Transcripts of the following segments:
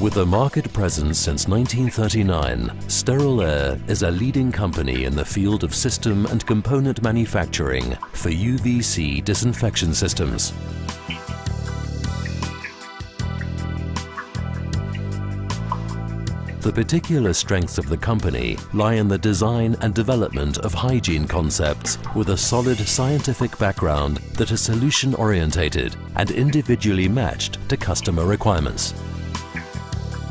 With a market presence since 1939, Sterilair is a leading company in the field of system and component manufacturing for UVC disinfection systems. The particular strengths of the company lie in the design and development of hygiene concepts with a solid scientific background that are solution orientated and individually matched to customer requirements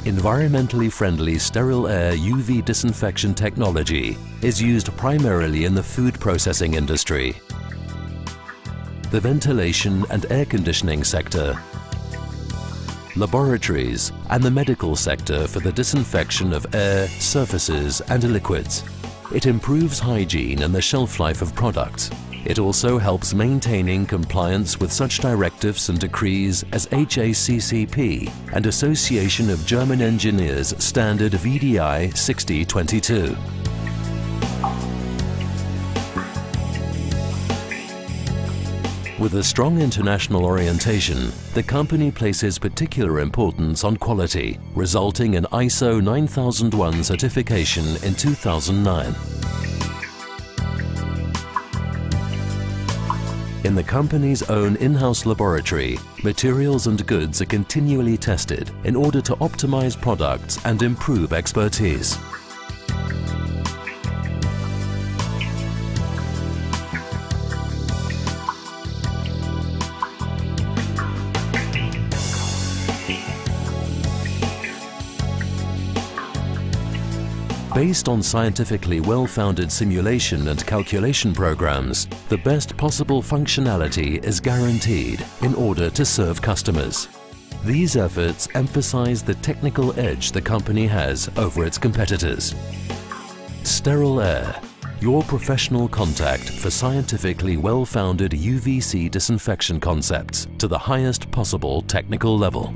environmentally friendly Sterilair UV disinfection technology is used primarily in the food processing industry, the ventilation and air conditioning sector, laboratories and the medical sector for the disinfection of air, surfaces and liquids. It improves hygiene and the shelf life of products it also helps maintaining compliance with such directives and decrees as HACCP and Association of German Engineers Standard VDI 6022. With a strong international orientation, the company places particular importance on quality, resulting in ISO 9001 certification in 2009. In the company's own in-house laboratory, materials and goods are continually tested in order to optimize products and improve expertise. Based on scientifically well-founded simulation and calculation programs, the best possible functionality is guaranteed in order to serve customers. These efforts emphasize the technical edge the company has over its competitors. Sterilair, your professional contact for scientifically well-founded UVC disinfection concepts to the highest possible technical level.